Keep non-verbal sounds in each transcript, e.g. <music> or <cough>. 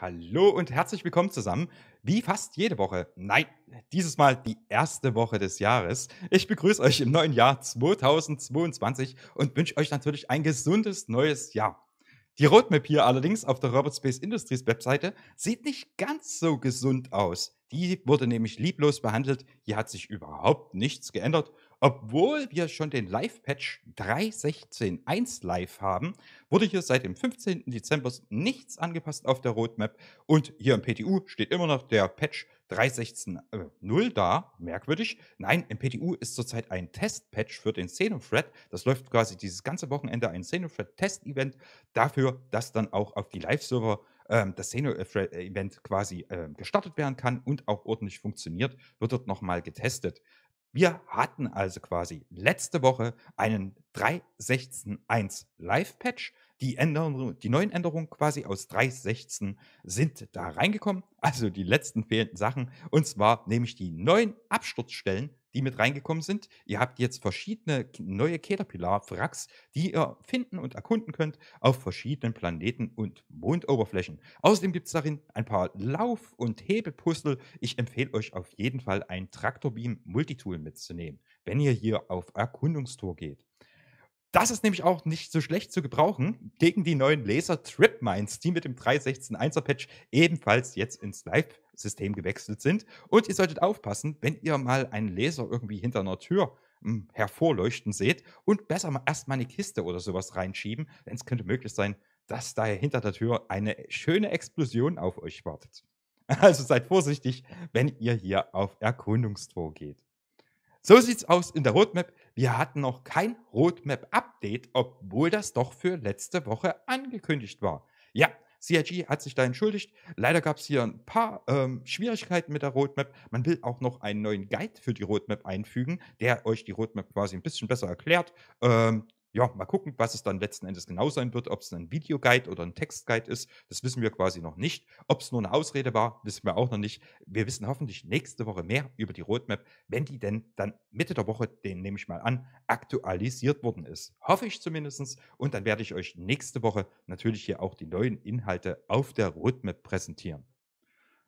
Hallo und herzlich willkommen zusammen. Wie fast jede Woche. Nein, dieses Mal die erste Woche des Jahres. Ich begrüße euch im neuen Jahr 2022 und wünsche euch natürlich ein gesundes neues Jahr. Die Roadmap hier allerdings auf der Robert Space Industries Webseite sieht nicht ganz so gesund aus. Die wurde nämlich lieblos behandelt. Hier hat sich überhaupt nichts geändert. Obwohl wir schon den Live-Patch 3.16.1 live haben, wurde hier seit dem 15. Dezember nichts angepasst auf der Roadmap. Und hier im PTU steht immer noch der Patch 3.16.0 da. Merkwürdig. Nein, im PTU ist zurzeit ein Test-Patch für den Xenothread. Das läuft quasi dieses ganze Wochenende ein Xenothread-Test-Event dafür, dass dann auch auf die Live-Server ähm, das Xeno-Event quasi ähm, gestartet werden kann und auch ordentlich funktioniert, wird dort nochmal getestet. Wir hatten also quasi letzte Woche einen 3.16.1 Live-Patch. Die, die neuen Änderungen quasi aus 3.16 sind da reingekommen, also die letzten fehlenden Sachen. Und zwar nämlich die neuen Absturzstellen die mit reingekommen sind. Ihr habt jetzt verschiedene neue Caterpillar-Wracks, die ihr finden und erkunden könnt auf verschiedenen Planeten und Mondoberflächen. Außerdem gibt es darin ein paar Lauf- und Hebelpuzzle. Ich empfehle euch auf jeden Fall ein Traktorbeam Multitool mitzunehmen, wenn ihr hier auf Erkundungstour geht. Das ist nämlich auch nicht so schlecht zu gebrauchen gegen die neuen Laser Trip Mines, die mit dem 3.16.1er Patch ebenfalls jetzt ins Live-System gewechselt sind. Und ihr solltet aufpassen, wenn ihr mal einen Laser irgendwie hinter einer Tür hm, hervorleuchten seht und besser mal erstmal eine Kiste oder sowas reinschieben, denn es könnte möglich sein, dass da hinter der Tür eine schöne Explosion auf euch wartet. <laughs> Also seid vorsichtig, wenn ihr hier auf Erkundungstour geht. So sieht's aus in der Roadmap. Wir hatten noch kein Roadmap-Update, obwohl das doch für letzte Woche angekündigt war. Ja, CIG hat sich da entschuldigt. Leider gab es hier ein paar ähm, Schwierigkeiten mit der Roadmap. Man will auch noch einen neuen Guide für die Roadmap einfügen, der euch die Roadmap quasi ein bisschen besser erklärt. Ähm, ja, mal gucken, was es dann letzten Endes genau sein wird, ob es ein Videoguide oder ein Textguide ist. Das wissen wir quasi noch nicht. Ob es nur eine Ausrede war, wissen wir auch noch nicht. Wir wissen hoffentlich nächste Woche mehr über die Roadmap, wenn die denn dann Mitte der Woche, den nehme ich mal an, aktualisiert worden ist. Hoffe ich zumindest. Und dann werde ich euch nächste Woche natürlich hier auch die neuen Inhalte auf der Roadmap präsentieren.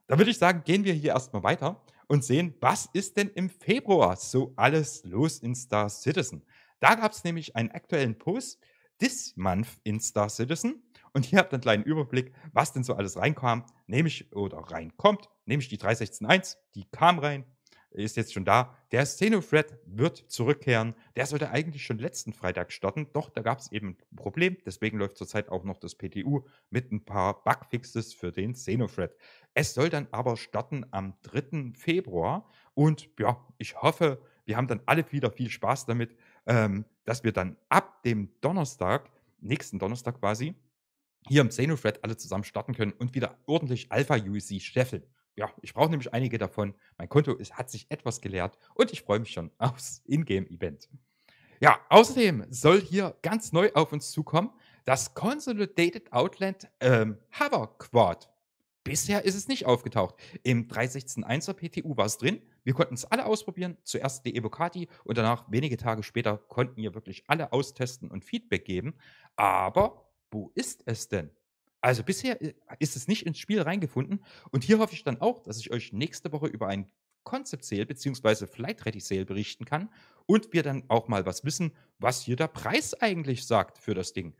Da würde ich sagen, gehen wir hier erstmal weiter und sehen, was ist denn im Februar so alles los in Star Citizen. Da gab es nämlich einen aktuellen Post, This Month in Star Citizen. Und hier habt ihr einen kleinen Überblick, was denn so alles reinkam, nämlich, oder reinkommt, nämlich die 3.16.1, die kam rein, ist jetzt schon da. Der Xenothread wird zurückkehren. Der sollte eigentlich schon letzten Freitag starten, doch da gab es eben ein Problem. Deswegen läuft zurzeit auch noch das PTU mit ein paar Bugfixes für den Xenothread. Es soll dann aber starten am 3. Februar. Und ja, ich hoffe, wir haben dann alle wieder viel Spaß damit ähm, dass wir dann ab dem Donnerstag, nächsten Donnerstag quasi, hier im Xenothread alle zusammen starten können und wieder ordentlich Alpha-UEC scheffeln. Ja, ich brauche nämlich einige davon. Mein Konto ist, hat sich etwas geleert und ich freue mich schon <laughs> aufs Ingame-Event. Ja, außerdem soll hier ganz neu auf uns zukommen das Consolidated Outland ähm, Hover Quad. Bisher ist es nicht aufgetaucht. Im 3.16.1er PTU war es drin. Wir konnten es alle ausprobieren. Zuerst die Evocati und danach, wenige Tage später, konnten wir wirklich alle austesten und Feedback geben. Aber wo ist es denn? Also bisher äh, ist es nicht ins Spiel reingefunden. Und hier hoffe ich dann auch, dass ich euch nächste Woche über ein Concept Sale bzw. Flight Ready Sale berichten kann und wir dann auch mal was wissen, was hier der Preis eigentlich sagt für das Ding.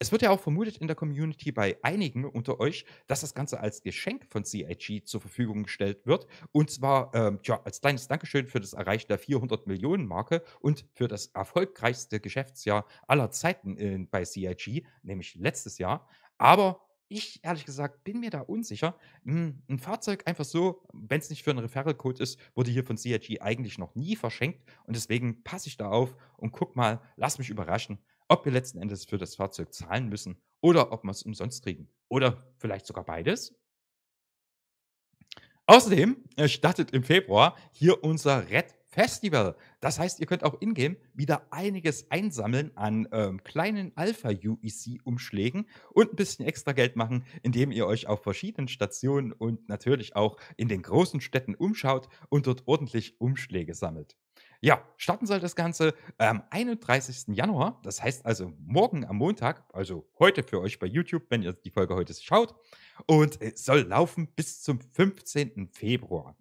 Es wird ja auch vermutet in der Community bei einigen unter euch, dass das Ganze als Geschenk von CIG zur Verfügung gestellt wird. Und zwar ähm, tja, als kleines Dankeschön für das Erreichen der 400 Millionen Marke und für das erfolgreichste Geschäftsjahr aller Zeiten in, bei CIG, nämlich letztes Jahr. Aber ich ehrlich gesagt bin mir da unsicher. Hm, ein Fahrzeug einfach so, wenn es nicht für einen Referral-Code ist, wurde hier von CIG eigentlich noch nie verschenkt. Und deswegen passe ich da auf und guck mal, lass mich überraschen ob wir letzten Endes für das Fahrzeug zahlen müssen oder ob wir es umsonst kriegen. Oder vielleicht sogar beides. Außerdem äh, startet im Februar hier unser Red Festival. Das heißt, ihr könnt auch in-game wieder einiges einsammeln an ähm, kleinen Alpha-UEC-Umschlägen und ein bisschen extra Geld machen, indem ihr euch auf verschiedenen Stationen und natürlich auch in den großen Städten umschaut und dort ordentlich Umschläge sammelt. Ja, starten soll das Ganze am 31. Januar. Das heißt also morgen am Montag, also heute für euch bei YouTube, wenn ihr die Folge heute schaut. Und soll laufen bis zum 15. Februar.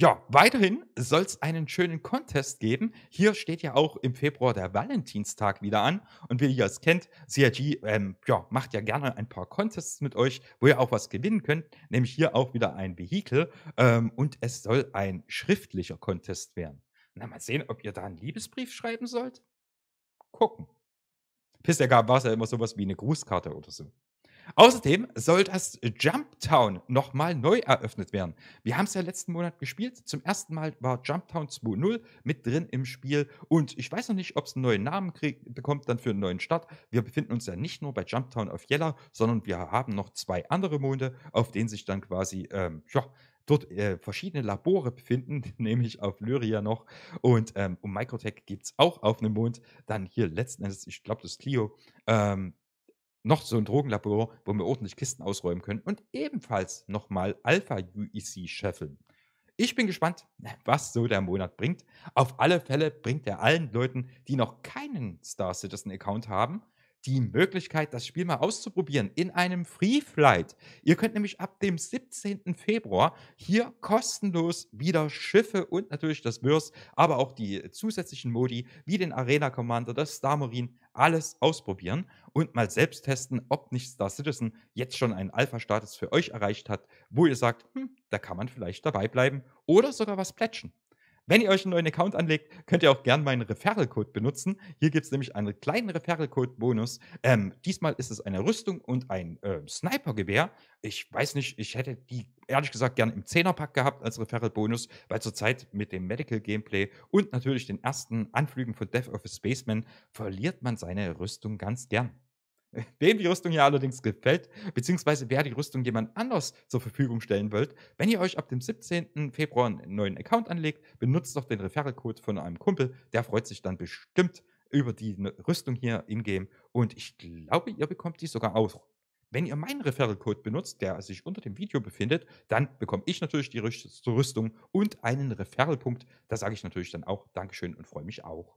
Ja, weiterhin soll es einen schönen Contest geben. Hier steht ja auch im Februar der Valentinstag wieder an. Und wie ihr es kennt, CRG ähm, ja, macht ja gerne ein paar Contests mit euch, wo ihr auch was gewinnen könnt. Nämlich hier auch wieder ein Vehikel. Ähm, und es soll ein schriftlicher Contest werden. Na, mal sehen, ob ihr da einen Liebesbrief schreiben sollt. Gucken. Bisher war es ja immer sowas wie eine Grußkarte oder so. Außerdem soll das Jumptown nochmal neu eröffnet werden. Wir haben es ja letzten Monat gespielt. Zum ersten Mal war Jumptown 2.0 mit drin im Spiel. Und ich weiß noch nicht, ob es einen neuen Namen krieg, bekommt dann für einen neuen Start. Wir befinden uns ja nicht nur bei Jumptown auf Yella, sondern wir haben noch zwei andere Monde, auf denen sich dann quasi, ähm, ja, dort äh, verschiedene Labore befinden, <laughs> nämlich auf Lyria noch. Und ähm, um Microtech gibt es auch auf einem Mond. Dann hier letzten Endes, ich glaube, das Clio. Ähm, noch so ein Drogenlabor, wo wir ordentlich Kisten ausräumen können und ebenfalls nochmal Alpha-UEC scheffeln. Ich bin gespannt, was so der Monat bringt. Auf alle Fälle bringt er allen Leuten, die noch keinen Star Citizen Account haben, die Möglichkeit, das Spiel mal auszuprobieren in einem Free Flight. Ihr könnt nämlich ab dem 17. Februar hier kostenlos wieder Schiffe und natürlich das Verse, aber auch die zusätzlichen Modi wie den Arena Commander, das Star Marine, alles ausprobieren und mal selbst testen, ob nicht Star Citizen jetzt schon einen Alpha-Status für euch erreicht hat, wo ihr sagt, hm, da kann man vielleicht dabei bleiben oder sogar was plätschen. Wenn ihr euch einen neuen Account anlegt, könnt ihr auch gerne meinen Referral-Code benutzen. Hier gibt es nämlich einen kleinen Referral-Code-Bonus. Ähm, diesmal ist es eine Rüstung und ein äh, Sniper-Gewehr. Ich weiß nicht, ich hätte die ehrlich gesagt gerne im 10er-Pack gehabt als Referral-Bonus, weil zurzeit mit dem Medical-Gameplay und natürlich den ersten Anflügen von Death of a Spaceman verliert man seine Rüstung ganz gern. Wem die Rüstung hier allerdings gefällt, beziehungsweise wer die Rüstung jemand anders zur Verfügung stellen wollt, wenn ihr euch ab dem 17. Februar einen neuen Account anlegt, benutzt doch den Referral-Code von einem Kumpel, der freut sich dann bestimmt über die Rüstung hier in-game und ich glaube, ihr bekommt die sogar auch. Wenn ihr meinen Referral-Code benutzt, der sich unter dem Video befindet, dann bekomme ich natürlich die Rüstung und einen Referral-Punkt. Da sage ich natürlich dann auch Dankeschön und freue mich auch.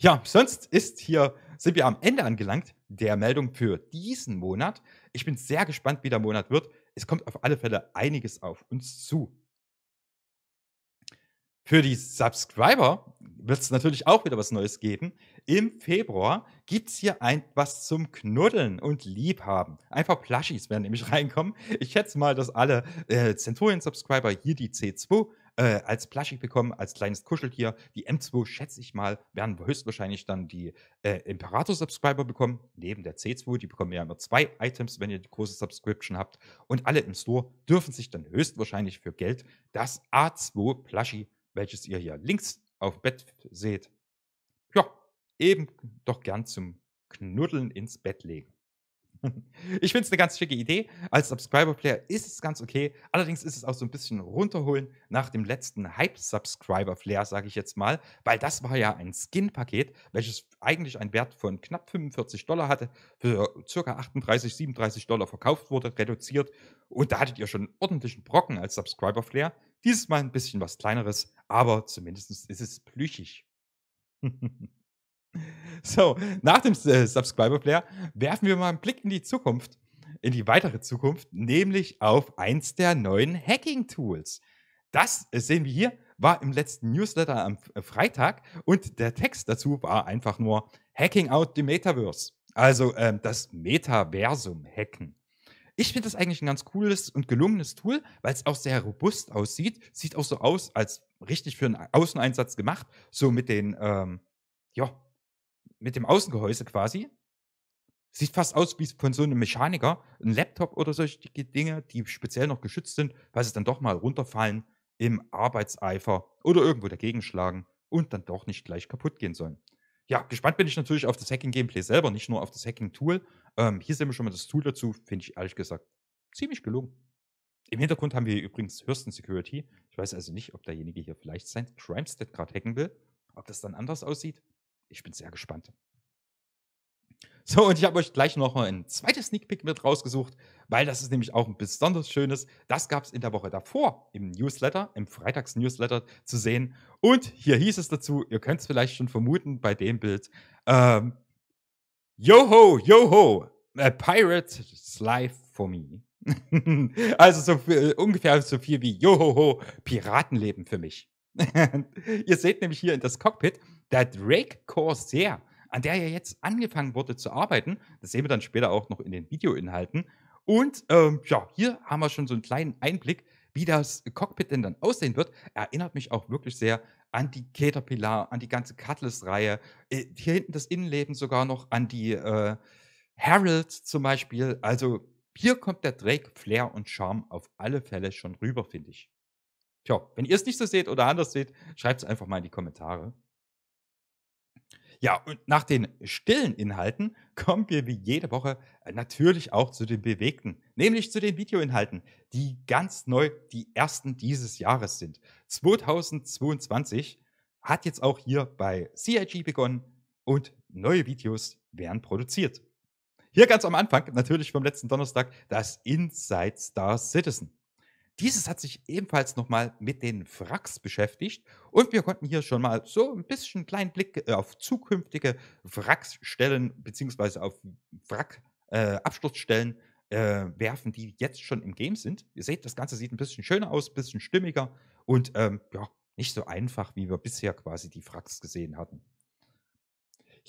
Ja, sonst ist hier sind wir am Ende angelangt der Meldung für diesen Monat. Ich bin sehr gespannt, wie der Monat wird. Es kommt auf alle Fälle einiges auf uns zu. Für die Subscriber wird es natürlich auch wieder was Neues geben. Im Februar gibt es hier ein was zum Knuddeln und Liebhaben. Einfach Plushies werden nämlich <laughs> reinkommen. Ich schätze mal, dass alle äh, Centurion-Subscriber hier die C2 äh, als Plushie bekommen, als kleines Kuscheltier. Die M2, schätze ich mal, werden höchstwahrscheinlich dann die äh, Imperator-Subscriber bekommen, neben der C2. Die bekommen ja immer zwei Items, wenn ihr die große Subscription habt. Und alle im Store dürfen sich dann höchstwahrscheinlich für Geld das A2 Plushie, welches ihr hier links auf Bett seht, ja, eben doch gern zum Knuddeln ins Bett legen. Ich finde es eine ganz schicke Idee. Als Subscriber-Player ist es ganz okay. Allerdings ist es auch so ein bisschen runterholen nach dem letzten Hype-Subscriber-Flair, sage ich jetzt mal, weil das war ja ein Skin-Paket, welches eigentlich einen Wert von knapp 45 Dollar hatte, für ca. 38, 37 Dollar verkauft wurde, reduziert. Und da hattet ihr schon einen ordentlichen Brocken als Subscriber-Flair. Dieses Mal ein bisschen was kleineres, aber zumindest ist es plüchig. <laughs> So, nach dem äh, Subscriber-Player werfen wir mal einen Blick in die Zukunft, in die weitere Zukunft, nämlich auf eins der neuen Hacking-Tools. Das äh, sehen wir hier, war im letzten Newsletter am äh, Freitag und der Text dazu war einfach nur Hacking out the Metaverse. Also ähm, das Metaversum hacken. Ich finde das eigentlich ein ganz cooles und gelungenes Tool, weil es auch sehr robust aussieht. Sieht auch so aus, als richtig für einen Außeneinsatz gemacht. So mit den, ähm, ja, mit dem Außengehäuse quasi. Sieht fast aus wie von so einem Mechaniker, ein Laptop oder solche Dinge, die speziell noch geschützt sind, weil sie dann doch mal runterfallen im Arbeitseifer oder irgendwo dagegen schlagen und dann doch nicht gleich kaputt gehen sollen. Ja, gespannt bin ich natürlich auf das Hacking-Gameplay selber, nicht nur auf das Hacking-Tool. Ähm, hier sehen wir schon mal das Tool dazu, finde ich ehrlich gesagt ziemlich gelungen. Im Hintergrund haben wir übrigens Hurston Security. Ich weiß also nicht, ob derjenige hier vielleicht sein Crimestead gerade hacken will. Ob das dann anders aussieht, ich bin sehr gespannt. So, und ich habe euch gleich noch ein zweites Sneak Peek mit rausgesucht, weil das ist nämlich auch ein besonders schönes. Das gab es in der Woche davor im Newsletter, im Freitags-Newsletter zu sehen. Und hier hieß es dazu, ihr könnt es vielleicht schon vermuten bei dem Bild, ähm, Yoho, yoho, a pirate's life for me. <laughs> also so viel, ungefähr so viel wie Johoho, Piratenleben für mich. <laughs> Ihr seht nämlich hier in das Cockpit, der Drake Corsair, an der ja jetzt angefangen wurde zu arbeiten. Das sehen wir dann später auch noch in den Videoinhalten. Und ähm, ja, hier haben wir schon so einen kleinen Einblick, wie das Cockpit denn dann aussehen wird. Erinnert mich auch wirklich sehr an die Caterpillar, an die ganze Cutlass-Reihe. Äh, hier hinten das Innenleben sogar noch an die äh, Harold zum Beispiel. Also hier kommt der Drake, Flair und Charme auf alle Fälle schon rüber, finde ich. Tja, wenn ihr es nicht so seht oder anders seht, schreibt es einfach mal in die Kommentare. Ja, und nach den stillen Inhalten kommen wir wie jede Woche äh, natürlich auch zu den bewegten, nämlich zu den Videoinhalten, die ganz neu die ersten dieses Jahres sind. 2022 hat jetzt auch hier bei CIG begonnen und neue Videos werden produziert. Hier ganz am Anfang, natürlich vom letzten Donnerstag, das Inside Star Citizen. Dieses hat sich ebenfalls nochmal mit den Wracks beschäftigt und wir konnten hier schon mal so ein bisschen einen kleinen Blick äh, auf zukünftige Wrackstellen beziehungsweise auf Wrack-Absturzstellen äh, äh, werfen, die jetzt schon im Game sind. Ihr seht, das Ganze sieht ein bisschen schöner aus, ein bisschen stimmiger und ähm, ja, nicht so einfach, wie wir bisher quasi die Wracks gesehen hatten.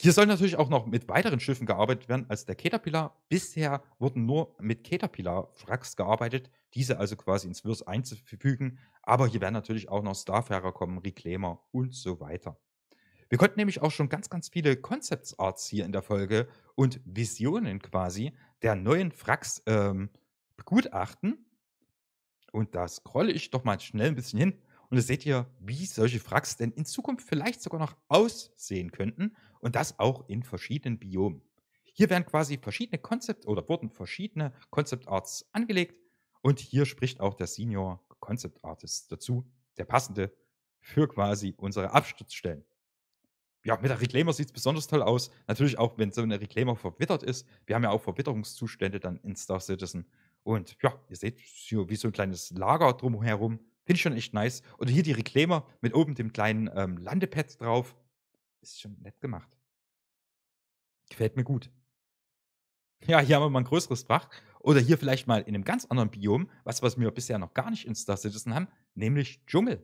Hier soll natürlich auch noch mit weiteren Schiffen gearbeitet werden als der Caterpillar. Bisher wurden nur mit Caterpillar-Wracks gearbeitet, diese also quasi ins Wirrs einzufügen. Aber hier werden natürlich auch noch Starfarer kommen, Reclaimer und so weiter. Wir konnten nämlich auch schon ganz, ganz viele Concept Arts hier in der Folge und Visionen quasi der neuen Wracks ähm, begutachten. Und da scrolle ich doch mal schnell ein bisschen hin. Und da seht ihr, wie solche Wracks denn in Zukunft vielleicht sogar noch aussehen könnten und das auch in verschiedenen Biomen. Hier werden quasi verschiedene Konzept oder wurden verschiedene Concept Arts angelegt und hier spricht auch der Senior Concept Artist dazu, der passende für quasi unsere Absturzstellen. Ja, mit der Reclaimer sieht es besonders toll aus. Natürlich auch, wenn so eine Reclaimer verwittert ist. Wir haben ja auch Verwitterungszustände dann in Star Citizen. Und ja, ihr seht wie so ein kleines Lager drumherum. Finde ich schon echt nice. Oder hier die Reclaimer mit oben dem kleinen ähm, Landepad drauf. Ist schon nett gemacht. Gefällt mir gut. Ja, hier haben wir mal ein größeres Fach. Oder hier vielleicht mal in einem ganz anderen Biom, was, was wir bisher noch gar nicht in Star Citizen haben, nämlich Dschungel.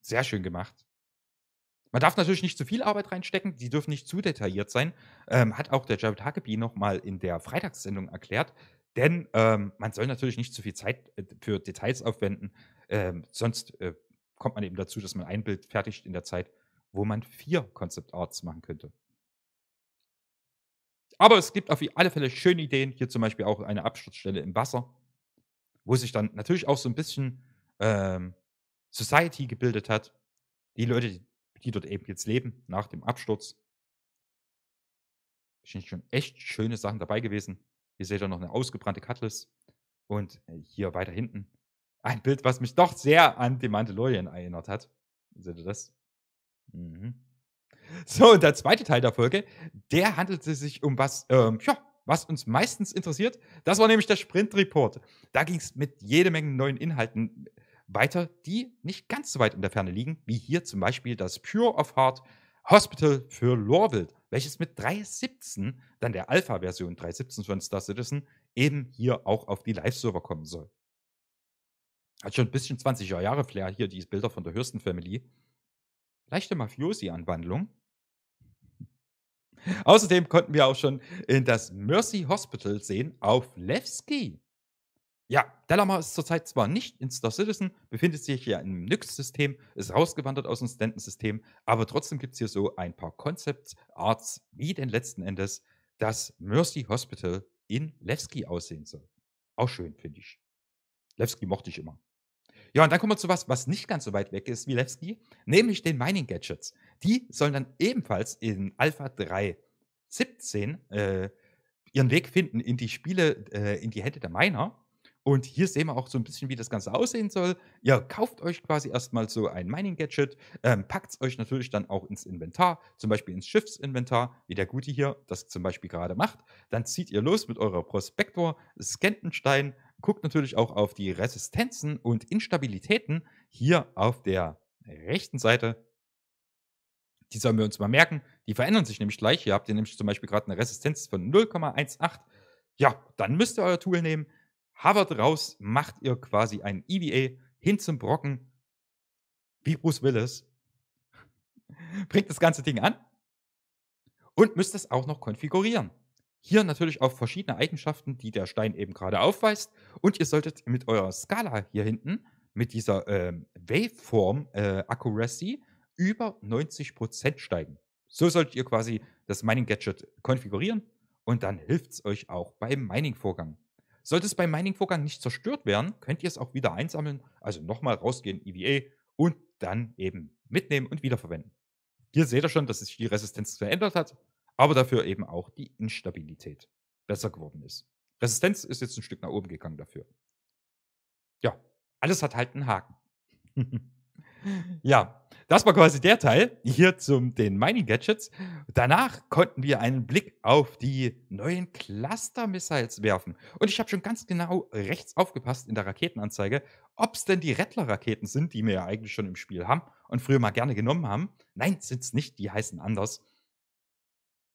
Sehr schön gemacht. Man darf natürlich nicht zu viel Arbeit reinstecken, die dürfen nicht zu detailliert sein. Ähm, hat auch der Jared Huckabee nochmal in der Freitagssendung erklärt. Denn ähm, man soll natürlich nicht zu viel Zeit äh, für Details aufwenden, ähm, sonst äh, kommt man eben dazu, dass man ein Bild fertigt in der Zeit, wo man vier Concept Arts machen könnte. Aber es gibt auf alle Fälle schöne Ideen. Hier zum Beispiel auch eine Absturzstelle im Wasser, wo sich dann natürlich auch so ein bisschen ähm, Society gebildet hat. Die Leute, die, dort eben jetzt leben, nach dem Absturz. Sind schon echt schöne Sachen dabei gewesen. Hier seht ihr noch eine ausgebrannte Cutlass. Und äh, hier weiter hinten ein Bild, was mich doch sehr an The Mandalorian erinnert hat. Seht ihr das? Mhm. So, und der zweite Teil der Folge, der handelte sich um was, ähm, ja, was uns meistens interessiert. Das war nämlich der Sprint-Report. Da ging es mit jede Menge neuen Inhalten weiter, die nicht ganz so weit in der Ferne liegen, wie hier zum Beispiel das Pure of Heart Hospital für Lorwild, welches mit 3.17, dann der Alpha-Version 3.17 von Star Citizen, eben hier auch auf die Live-Server kommen soll. Hat schon ein bisschen 20er Jahre Flair hier, die Bilder von der Hürsten Family. Leichte Mafiosi-Anwandlung. <laughs> Außerdem konnten wir auch schon in das Mercy Hospital sehen auf Levski. Ja, Delamar ist zurzeit zwar nicht in Star Citizen, befindet sich ja im Nyx-System, ist rausgewandert aus dem Stanton-System, aber trotzdem gibt es hier so ein paar Concept Arts, wie denn letzten Endes das Mercy Hospital in Levski aussehen soll. Auch schön, finde ich. Levski mochte ich immer. Ja, und dann kommen wir zu was, was nicht ganz so weit weg ist wie Levski, nämlich den Mining Gadgets. Die sollen dann ebenfalls in Alpha 3.17 äh, ihren Weg finden in die Spiele, äh, in die Hände der Miner. Und hier sehen wir auch so ein bisschen, wie das Ganze aussehen soll. Ihr kauft euch quasi erstmal so ein Mining-Gadget, ähm, packt es euch natürlich dann auch ins Inventar, zum Beispiel ins Schiffsinventar, wie der Gute hier das zum Beispiel gerade macht. Dann zieht ihr los mit eurer Prospektor, scannt einen Stein, guckt natürlich auch auf die Resistenzen und Instabilitäten hier auf der rechten Seite. Die sollen wir uns mal merken. Die verändern sich nämlich gleich. Hier habt ihr nämlich zum Beispiel gerade eine Resistenz von 0,18. Ja, dann müsst ihr euer Tool nehmen, hovert raus, macht ihr quasi ein EVA hin zum Brocken, wie Bruce Willis, bringt das ganze Ding an und müsst es auch noch konfigurieren. Hier natürlich auf verschiedene Eigenschaften, die der Stein eben gerade aufweist. Und ihr solltet mit eurer Skala hier hinten, mit dieser ähm, Waveform äh, Accuracy, über 90% steigen. So solltet ihr quasi das Mining Gadget konfigurieren und dann hilft es euch auch beim Mining-Vorgang. Sollte es beim Mining-Vorgang nicht zerstört werden, könnt ihr es auch wieder einsammeln, also nochmal rausgehen, EVA, und dann eben mitnehmen und wiederverwenden. Hier seht ihr schon, dass sich die Resistenz verändert hat, aber dafür eben auch die Instabilität besser geworden ist. Resistenz ist jetzt ein Stück nach oben gegangen dafür. Ja, alles hat halt einen Haken. <laughs> ja, das war quasi der Teil hier zum den Mining Gadgets. Danach konnten wir einen Blick auf die neuen Cluster Missiles werfen. Und ich habe schon ganz genau rechts aufgepasst in der Raketenanzeige, ob es denn die Rattler-Raketen sind, die wir ja eigentlich schon im Spiel haben und früher mal gerne genommen haben. Nein, sind es nicht, die heißen anders.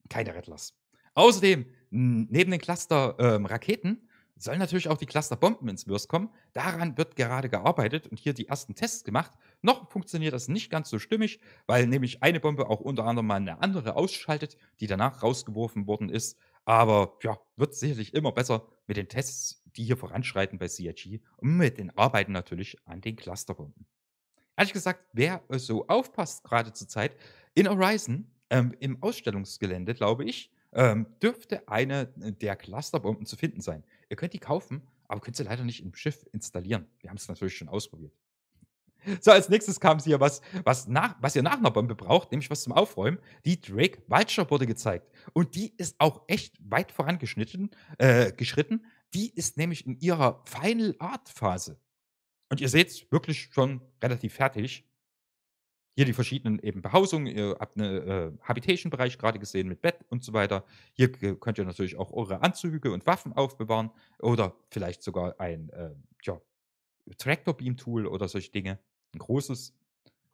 Keine Rattlers. Außerdem, neben den Cluster-Raketen ähm, sollen natürlich auch die Clusterbomben ins Würst kommen. Daran wird gerade gearbeitet und hier die ersten Tests gemacht. Noch funktioniert das nicht ganz so stimmig, weil nämlich eine Bombe auch unter anderem mal eine andere ausschaltet, die danach rausgeworfen worden ist. Aber ja, wird sicherlich immer besser mit den Tests, die hier voranschreiten bei CIG und mit den Arbeiten natürlich an den Clusterbomben. Ehrlich gesagt, wer so aufpasst, gerade zur Zeit, in Horizon, ähm, im Ausstellungsgelände, glaube ich, ähm, dürfte eine der Clusterbomben zu finden sein. Ihr könnt die kaufen, aber könnt sie leider nicht im Schiff installieren. Wir haben es natürlich schon ausprobiert. So, als nächstes kam hier was, was, nach, was ihr nach einer Bombe braucht, nämlich was zum Aufräumen. Die Drake Vulture wurde gezeigt. Und die ist auch echt weit vorangeschnitten, äh, geschritten. Die ist nämlich in ihrer Final Art Phase. Und ihr seht es wirklich schon relativ fertig. Hier die verschiedenen eben Behausungen. Ihr habt einen äh, Habitation-Bereich gerade gesehen mit Bett und so weiter. Hier könnt ihr natürlich auch eure Anzüge und Waffen aufbewahren oder vielleicht sogar ein äh, Tractor-Beam-Tool oder solche Dinge. Ein großes.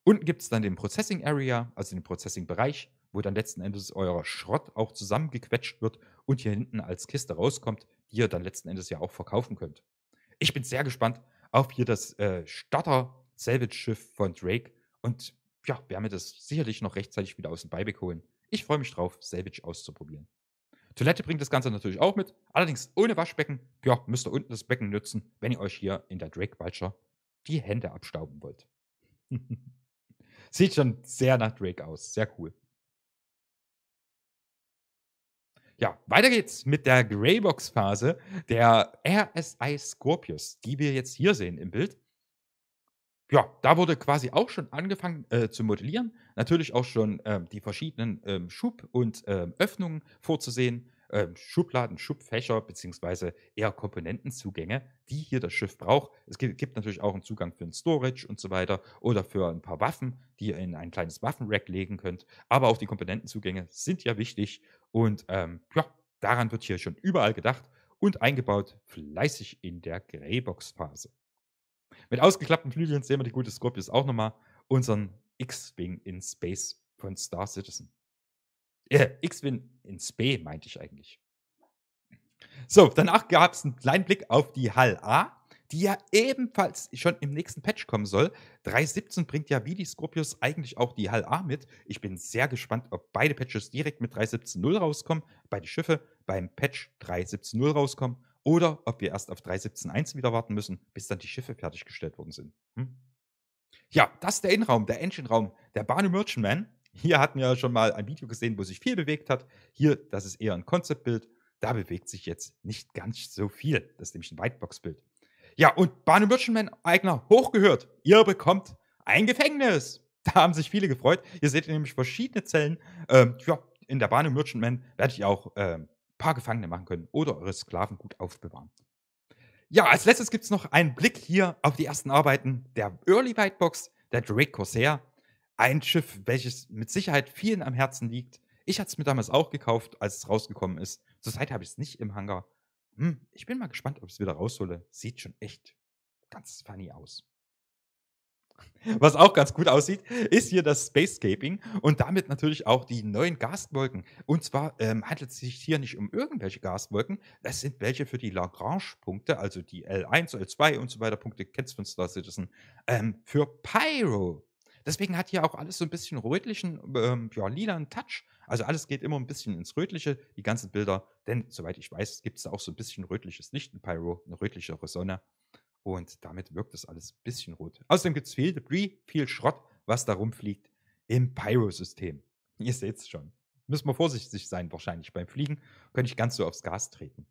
Unten gibt es dann den Processing Area, also den Processing-Bereich, wo dann letzten Endes euer Schrott auch zusammengequetscht wird und hier hinten als Kiste rauskommt, die ihr dann letzten Endes ja auch verkaufen könnt. Ich bin sehr gespannt auf hier das äh, Starter-Salvage-Schiff von Drake und ja, werden wir das sicherlich noch rechtzeitig wieder aus dem Beibeck holen. Ich freue mich drauf, Salvage auszuprobieren. Toilette bringt das Ganze natürlich auch mit, allerdings ohne Waschbecken. Ja, müsst ihr unten das Becken nutzen, wenn ihr euch hier in der Drake Vulture die Hände abstauben wollt. <laughs> Sieht schon sehr nach Drake aus, sehr cool. Ja, weiter geht's mit der Greybox-Phase der RSI Scorpius, die wir jetzt hier sehen im Bild ja, da wurde quasi auch schon angefangen äh, zu modellieren. Natürlich auch schon ähm, die verschiedenen ähm, Schub- und ähm, Öffnungen vorzusehen. Ähm, Schubladen, Schubfächer, beziehungsweise eher Komponentenzugänge, die hier das Schiff braucht. Es gibt, gibt, natürlich auch einen Zugang für ein Storage und so weiter oder für ein paar Waffen, die ihr in ein kleines Waffenrack legen könnt. Aber auch die Komponentenzugänge sind ja wichtig und ähm, ja, daran wird hier schon überall gedacht und eingebaut, fleißig in der Greybox-Phase. Mit ausgeklappten Flügeln sehen wir die gute Scorpius auch nochmal. Unseren X-Wing in Space von Star Citizen. Äh, X-Wing in Space meinte ich eigentlich. So, danach gab es einen kleinen Blick auf die Hall A, die ja ebenfalls schon im nächsten Patch kommen soll. 3.17 bringt ja wie die Scorpius eigentlich auch die Hall A mit. Ich bin sehr gespannt, ob beide Patches direkt mit 3.17.0 rauskommen, beide Schiffe beim Patch 3.17.0 rauskommen oder ob wir erst auf 3.17.1 wieder warten müssen, bis dann die Schiffe fertiggestellt worden sind. Hm? Ja, das ist der Innenraum, der Engine-Raum, der Banu Merchantman. Hier hatten wir ja schon mal ein Video gesehen, wo sich viel bewegt hat. Hier, das ist eher ein Konzeptbild. Da bewegt sich jetzt nicht ganz so viel. Das ist nämlich ein Whitebox-Bild. Ja, und Banu Merchantman-Eigner, hochgehört. Ihr bekommt ein Gefängnis. <laughs> Da haben sich viele gefreut. Hier seht ihr nämlich verschiedene Zellen. Ähm, ja, in der Banu Merchantman werde ich auch ähm, paar Gefangene machen können oder eure Sklaven gut aufbewahren. Ja, als Letztes gibt's noch einen Blick hier auf die ersten Arbeiten der Early White Box, der Drake Corsair. Ein Schiff, welches mit Sicherheit vielen am Herzen liegt. Ich hatte es mir damals auch gekauft, als es rausgekommen ist. Zurzeit habe ich es nicht im Hangar. Hm, ich bin mal gespannt, ob ich es wieder raushole. Sieht schon echt ganz funny aus. <laughs> Was auch ganz gut aussieht, ist hier das Spacescaping und damit natürlich auch die neuen Gaswolken. Und zwar ähm, handelt es sich hier nicht um irgendwelche Gaswolken, das sind welche für die Lagrange-Punkte, also die L1, L2 und so weiter Punkte, kennst du von Star Citizen, ähm, für Pyro. Deswegen hat hier auch alles so ein bisschen rötlichen, ähm, ja, lilanen Touch. Also alles geht immer ein bisschen ins Rötliche, die ganzen Bilder. Denn, soweit ich weiß, gibt es da auch so ein bisschen rötliches Licht in Pyro, eine rötlichere Sonne. Und damit wirkt das alles ein bisschen rot. Außerdem gibt es viel Debris, viel Schrott, was da rumfliegt im Pyro-System. <laughs> Ihr seht es schon. Müssen wir vorsichtig sein, wahrscheinlich beim Fliegen. Können nicht ganz so aufs Gas treten.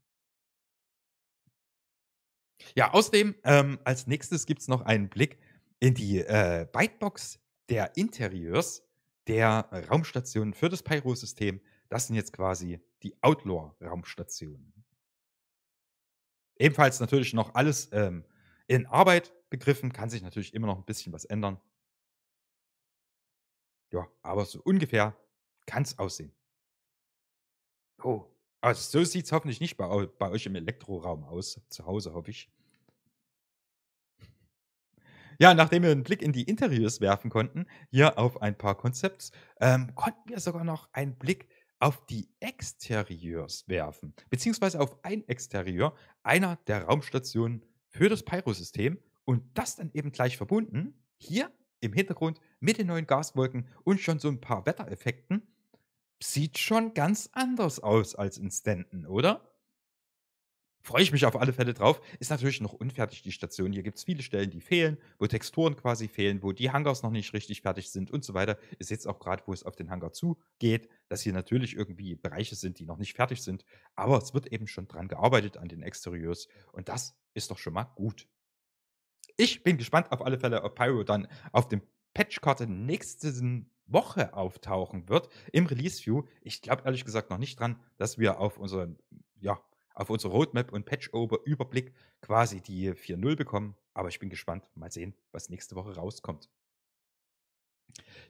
Ja, außerdem, ähm, als nächstes gibt es noch einen Blick in die äh, Bytebox der Interieurs der Raumstationen für das Pyro-System. Das sind jetzt quasi die Outlaw-Raumstationen. Ebenfalls natürlich noch alles ähm, in Arbeit begriffen, kann sich natürlich immer noch ein bisschen was ändern. Ja, aber so ungefähr kann es aussehen. Oh, also so sieht es hoffentlich nicht bei, bei euch im Elektroraum aus. Zu Hause, hoffe ich. Ja, nachdem wir einen Blick in die Interieurs werfen konnten, hier auf ein paar Konzepts, ähm, konnten wir sogar noch einen Blick auf die Exterieurs werfen, beziehungsweise auf ein Exterieur einer der Raumstationen für das Pyro-System und das dann eben gleich verbunden, hier im Hintergrund mit den neuen Gaswolken und schon so ein paar Wettereffekten, sieht schon ganz anders aus als in Stanton, oder? Freue ich mich auf alle Fälle drauf. Ist natürlich noch unfertig, die Station. Hier gibt es viele Stellen, die fehlen, wo Texturen quasi fehlen, wo die Hangars noch nicht richtig fertig sind und so weiter. Ist jetzt auch gerade, wo es auf den Hangar zugeht, dass hier natürlich irgendwie Bereiche sind, die noch nicht fertig sind. Aber es wird eben schon dran gearbeitet an den Exterieurs. Und das ist doch schon mal gut. Ich bin gespannt auf alle Fälle, ob Pyro dann auf dem Patchkarte nächste Woche auftauchen wird im Release View. Ich glaube ehrlich gesagt noch nicht dran, dass wir auf unseren, ja, auf unsere Roadmap und Patch-Überblick quasi die 4.0 bekommen. Aber ich bin gespannt. Mal sehen, was nächste Woche rauskommt.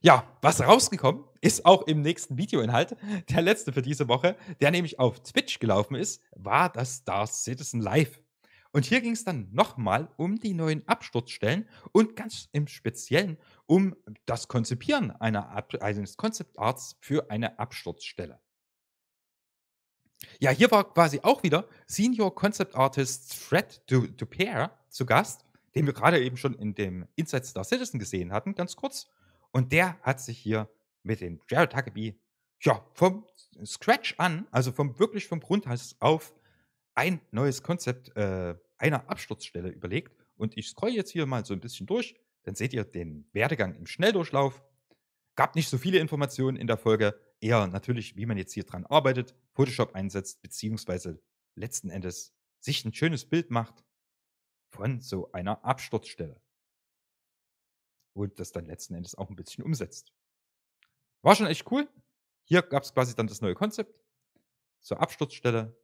Ja, was rausgekommen ist auch im nächsten Videoinhalt, der letzte für diese Woche, der nämlich auf Twitch gelaufen ist, war das Star Citizen Live. Und hier ging es dann nochmal um die neuen Absturzstellen und ganz im Speziellen um das Konzipieren einer eines Konzeptarts für eine Absturzstelle. Ja, hier war quasi auch wieder Senior Concept Artist Fred Dupere zu Gast, den wir gerade eben schon in dem Inside Star Citizen gesehen hatten, ganz kurz. Und der hat sich hier mit dem Jared Huckabee ja, vom Scratch an, also vom wirklich vom Grundhaus auf, ein neues Konzept äh, einer Absturzstelle überlegt. Und ich scroll jetzt hier mal so ein bisschen durch. Dann seht ihr den Werdegang im Schnelldurchlauf. Gab nicht so viele Informationen in der Folge. Eher natürlich, wie man jetzt hier dran arbeitet, Photoshop einsetzt, beziehungsweise letzten Endes sich ein schönes Bild macht von so einer Absturzstelle. Und das dann letzten Endes auch ein bisschen umsetzt. War schon echt cool. Hier gab es quasi dann das neue Konzept zur Absturzstelle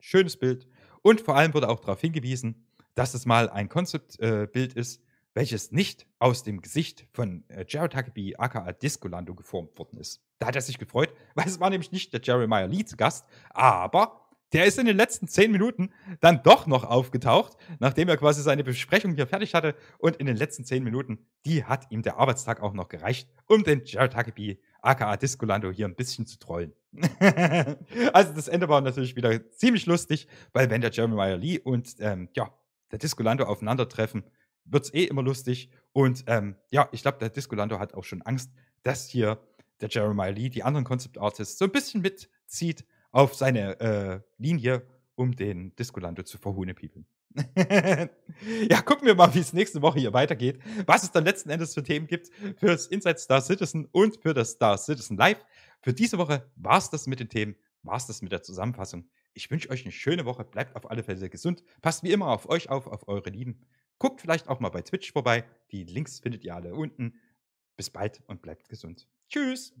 schönes Bild. Und vor allem wurde auch darauf hingewiesen, dass es mal ein Konzeptbild äh, ist, welches nicht aus dem Gesicht von äh, Jared Huckabee aka Discolando geformt worden ist. Da hat er sich gefreut, <laughs> weil es war nämlich nicht der Jeremiah Lee zu Gast, aber der ist in den letzten zehn Minuten dann doch noch aufgetaucht, nachdem er quasi seine Besprechung hier fertig hatte. Und in den letzten zehn Minuten, die hat ihm der Arbeitstag auch noch gereicht, um den Jared Huckabee aka Discolando hier ein bisschen zu trollen. <laughs> also das Ende war natürlich wieder ziemlich lustig, weil wenn der Jeremiah Lee und ähm, ja, der Discolando aufeinandertreffen, wird es eh immer lustig. Und ähm, ja, ich glaube, der Discolando hat auch schon Angst, dass hier der Jeremiah Lee die anderen Concept Artists so ein bisschen mitzieht auf seine äh, Linie, um den Discolando zu verhunepiepeln. <laughs> ja, gucken wir mal, wie es nächste Woche hier weitergeht. Was es dann letzten Endes für Themen gibt für das Inside Star Citizen und für das Star Citizen Live. Für diese Woche war es das mit den Themen, war es das mit der Zusammenfassung. Ich wünsche euch eine schöne Woche, bleibt auf alle Fälle gesund, passt wie immer auf euch auf, auf eure Lieben. Guckt vielleicht auch mal bei Twitch vorbei. Die Links findet ihr alle unten. Bis bald und bleibt gesund. Tschüss.